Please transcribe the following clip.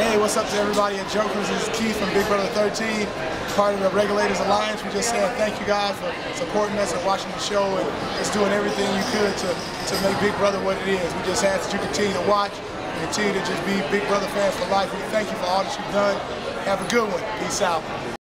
Hey, what's up to everybody at Jokers? This is Keith from Big Brother 13, part of the Regulators Alliance. We just saying thank you guys for supporting us and watching the show and just doing everything you could to, to make Big Brother what it is. We just ask that you continue to watch and continue to just be Big Brother fans for life. We thank you for all that you've done. Have a good one. Peace out.